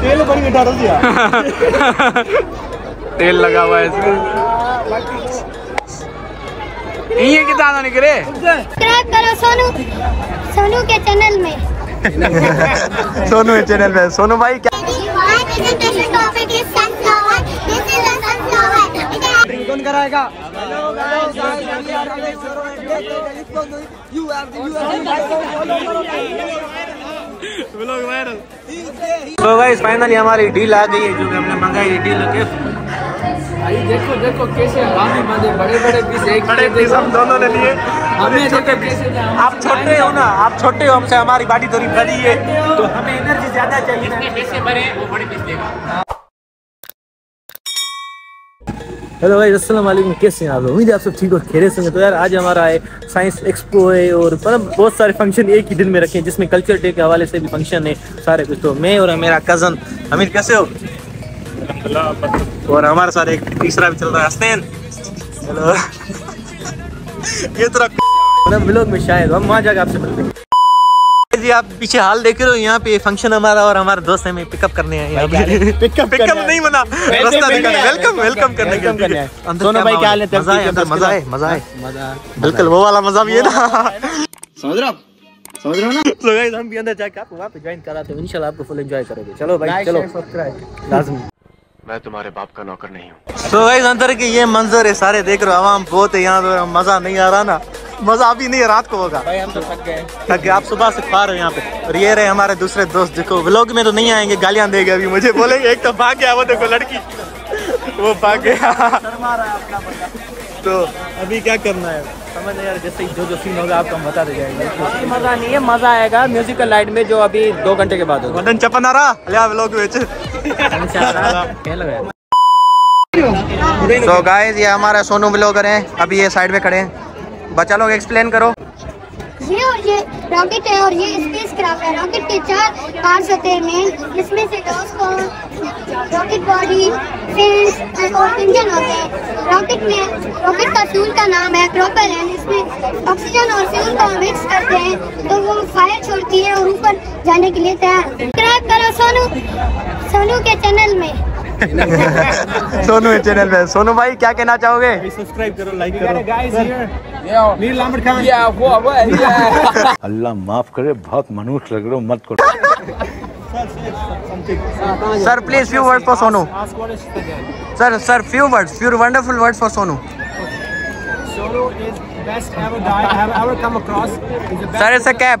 तेल बड़ी अठारह दिया। तेल लगा हुआ है इसमें। ये कितना निकले सब्सक्राइब करो सोनू। सोनू के चैनल में। सोनू के चैनल पे। सोनू भाई क्या. This तो गाइस फाइनली हमारी डील आ गई है जो कि हमने मंगाई डील के। भाई देखो देखो कैसे हरामी बंदे बड़े बड़े पीस एक बड़े पीस हम दोनों ने लिए। हमें छोटे पीस आप छोटे हो ना आप छोटे हो हमसे हमारी बाटी थोड़ी बड़ी है। तो हमें एनर्जी ज़्यादा चाहिए। ना हेलो भाई अस्सलाम वालेकुम। कैसे हैं आप लोग? उम्मीद है आप सब ठीक और खेरे से तो यार आज हमारा है साइंस एक्सपो है और मतलब बहुत सारे फ़ंक्शन एक ही दिन में रखे हैं जिसमें कल्चर डे के हवाले से भी फ़ंक्शन है सारे कुछ। तो मैं और मेरा कज़न अमीर कैसे हो? और हमारे साथ एक तीसरा भी चल रहा है। हसनैन हेलो। ये मतलब ब्लॉग में शायद हम वहाँ जाकर आपसे मिलते हैं। जी आप पीछे हाल देख रहे हो यहाँ पे फ़ंक्शन हमारा और हमारा दोस्त हमें पिकअप करने आए हैं? पिकअप पिकअप नहीं बना रास्ता निकाल वेलकम वेलकम करने के लिए। अंदर दोनों भाई क्या हाल है? मज़ा है मज़ा है मज़ा है बिल्कुल वो वाला मज़ा भी है ना। समझ रहे हो समझ रहे हो ना? तो गाइस हम भी अंदर जाके आपको वहाँ पे ज्वाइन कराते हैं। इंशाल्लाह आपको फुल एंजॉय करोगे। चलो भाई चलो। लाजमी। मैं तुम्हारे बाप का नौकर नहीं हूँ। So गाइस अंदर के ये मंजर है सारे देख रहे हो आवाम बहुत है यहाँ पे मज़ा नहीं आ रहा ना। मज़ा अभी नहीं है रात को होगा। भाई हम तो थक गए। थक गए आप सुबह से खा रहे हो यहाँ पे। और ये रहे हमारे दूसरे दोस्त देखो व्लॉग में तो नहीं आएँगे गालियाँ देंगे अभी मुझे बोलेंगे एक तो भाग गया वो देखो लड़की। वो भाग गया। तो अभी क्या करना है? समझ यार जैसे जो जो सीन होगा आपको हम बताते जाएँगे। मज़ा नहीं है मज़ा आएगा। म्यूजिकल लाइट में जो अभी दो घंटे के बाद होगा। मदन चपन आ रहा? लिया व्लॉग में। तो गाइस ये हमारा सोनू ब्लॉगर हैं। अभी ये साइड में खड़े हैं। बच्चा लोग एक्सप्लेन करो। ये और ये रॉकेट है और ये स्पेस क्राफ्ट है। रॉकेट के चार पार्ट्स होते हैं मेन जिसमें से दोस्तों रॉकेट बॉडी फिन्स और इंजन होते हैं। रॉकेट में रॉकेट का फ्यूल का नाम है प्रोपेलेंट इसमें ऑक्सीजन और फ्यूल को मिक्स करते हैं। तो वो फायर छोड़ती है और ऊपर जाने के लिए तैयार। सब्सक्राइब करो सोनू सोनू के चैनल में। सोनू चैनल पे। सोनू भाई क्या कहना चाहोगे? अल्लाह माफ़ करे बहुत मनुष्य लग रहे हो मत करो। Sir please few words for Sonu sir sir few words few wonderful words for Sonu sir it's a cap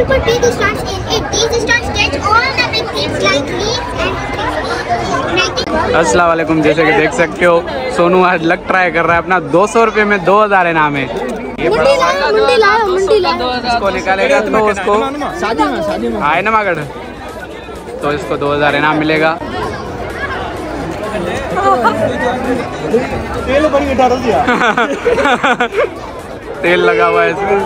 people? People put baby stones in it. These stones catch all the big things like leaves and अस्सलाम वालेकुम जैसे कि देख सकते हो सोनू आज luck try कर रहा है अपना दो सौ रुपये में दो हज़ार इनाम है ये मुंडी लाओ मुंडी लाओ मुंडी लाओ। इसको निकालेगा तो उसको शादी में शादी में। आए ना मगड़ तो इसको दो हज़ार इनाम मिलेगा। तेल बड़ी अठारह दिया तेल लगा हुआ है इसमें।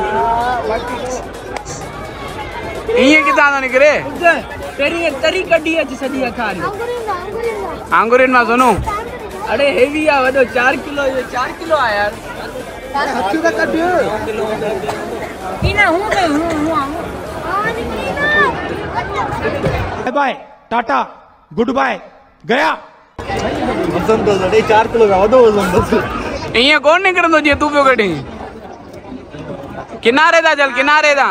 ये कितना आना निकले? तेरी तरी कड्डी है सदी अखारी आंगुरिन में सोनू। अरे हेवी आ वडो 4 किलो ये 4 किलो आ यार हथू का कड्डियो इना हूँ हूँ हूँ bye bye tata good bye गया। वज़न दस अढ़े चार किलो का वधो वज़न दस ईअं कोन निकिरंदो जीअं तूं पियो कढी किनारे था चल किनारे था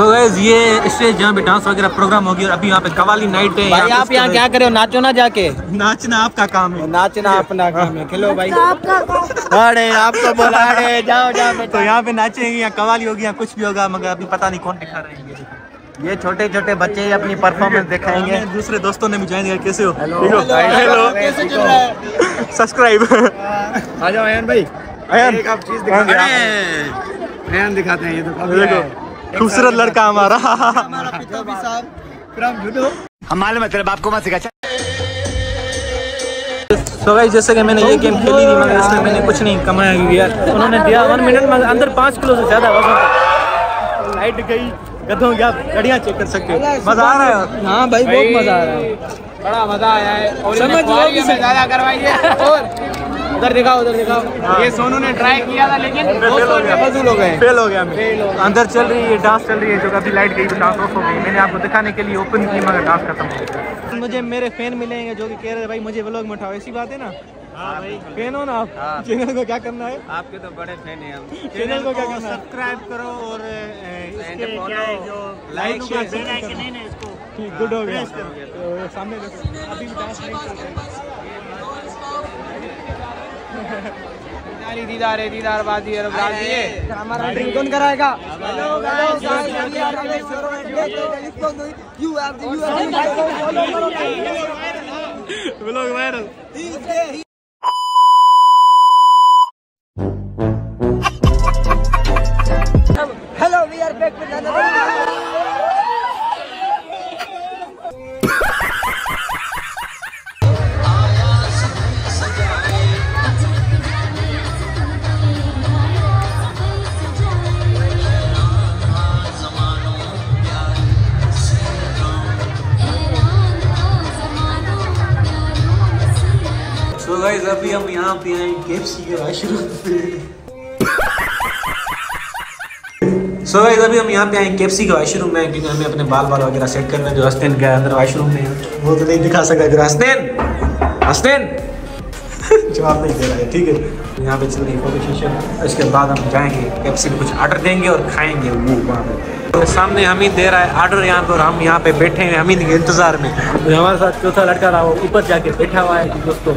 सो गाइस ये स्टेज जहाँ पे डांस वगैरह प्रोग्राम होगी और अभी यहाँ पे कवाली नाइट है भाई आप यहाँ क्या करे हो? नाचो ना जाके। नाचना आपका काम है। नाचना अपना काम है। खेलो भाई। अरे आपको बोला अरे जाओ जाओ तो यहाँ पे नाचेंगे या कवाली होगी या कुछ भी होगा मगर अभी पता नहीं कौन दिखा रहे हैं ये छोटे छोटे बच्चे अपनी परफॉर्मेंस दिखाएँगे। दूसरे दोस्तों ने भी ज्वाइन किया कैसे हो? हेलो हेलो कैसे चल रहा है? सब्सक्राइब आ जाओ अयन भाई। अयन एक आप चीज़ दिखाते हैं। अयन दिखाते हैं ये तो देखो। खूबसूरत लड़का हमारा। हमारा पिता भी साहब फिर हम झूठो हम मालूम है तेरे बाप को मत सिखा सो गाइस जैसे कि मैंने ये गेम खेली थी मगर इसमें मैंने कुछ नहीं कमाया क्योंकि यार उन्होंने दिया। वन मिनट में अंदर पाँच किलो से ज़्यादा वज़न लाइट गई गधों की आप गाड़ियाँ चेक कर सकते हो। मज़ा आ रहा है? हाँ भाई बहुत मज़ा आ रहा है। बड़ा मज़ा आया है और समझ लो ज़्यादा करवाइए और उधर दिखाओ उधर दिखाओ। ये सोनू ने ट्राई किया था लेकिन फजूल हो गए। फेल हो गया अंदर चल रही है डांस चल रही है जो अभी लाइट गई तो डांस ऑफ़ हो गई। मैंने आपको दिखाने के लिए ओपन की मगर डांस खत्म हो गया। मुझे मेरे फ़ैन मिलेंगे जो कि कह रहे भाई मुझे व्लॉग में उठाओ। ऐसी बात है ना? हाँ फ़ैन हो ना आप? चैनल को क्या करना है? आपके तो बड़े फ़ैन हैं हम। चैनल को क्या करना है? सब्सक्राइब करो और इसके क्या? है जो लाइक शेयर ठीक गुड हो गया। तो। सामने देखो। अभी भी डांस नहीं है। दीदारी दीदार है दीदार बाजी है बाजी है हमारा ड्रिंक कौन कराएगा? व्लॉग वायरल आए केएफसी के वाशरूम सो गाइस अभी हम यहाँ पे आए केएफसी के वाशरूम में, क्योंकि हमें अपने बाल बाल वगैरह सेट करना जो हसनैन गया अंदर वाशरूम में। वो तो नहीं दिखा सकता जो हसनैन हसनैन जवाब नहीं दे रहा है, ठीक है। यहाँ पे चल रही फ़ोटो सेशन इसके बाद हम जाएँगे केएफसी में कुछ ऑर्डर देंगे और खाएँगे वो वहाँ पे। तो सामने हमीद दे रहा है ऑर्डर यहाँ पे और हम यहाँ पे बैठे हैं हमीद के इंतज़ार में। तो हमारे साथ चौथा लड़का रहा, वो ऊपर जाके बैठा हुआ है, कि दोस्तों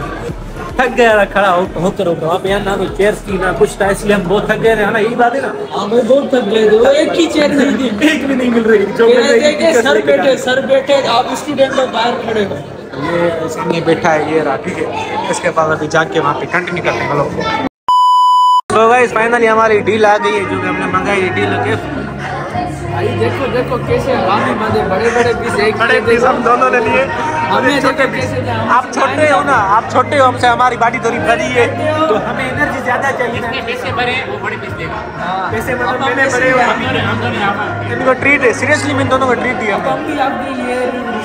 थक गया था खड़ा हो होकर होकर। वहाँ पे यहाँ ना तो चेयर्स की ना कुछ था इसलिए हम बहुत थक गए थे। ना यही बात है ना? हमें बहुत थक गए थे वो एक ही चेयर नहीं थी। एक भी नहीं मिल रही जो मिल रही थे कि थी, सर बैठे सर बैठे आप स्टूडेंट लोग बाहर खड़े हो। ये सामने बैठा है ये रहा ठीक है। इसके बाद अभी जाके वहाँ पे कंटिन्यू करते हैं। लोग तो गाइस फाइनली हमारी डील आ गई है जो कि हमने मंगाई है डील के भाई देखो देखो कैसे बड़े बड़े पीस एक बड़े पीस हम दोनों ने लिए। हमें छोटे पीस आप छोटे हो ना आप छोटे हो हमसे हमारी बॉडी थोड़ी बड़ी है। तो हमें एनर्जी ज़्यादा चाहिए। पैसे भरे वो बड़े पीस देगा। पैसे मतलब मैंने बड़े हो। इनको ट्रीट है। सीरियसली मैंने दोनों को ट्रीट दिया हम भी आपकी ये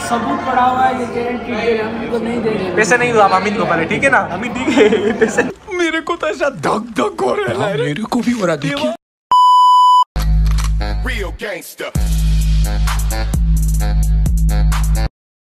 सबूत पड़ा हुआ है ये गारंटी हैं, हम इनको नहीं देंगे पैसे नहीं दो आप अमित को पहले ठीक है ना? अमित ठीक है पैसे। मेरे को तो ऐसा धक धक हो रहा है। मेरे को भी हो रहा देखिए। Real gangster.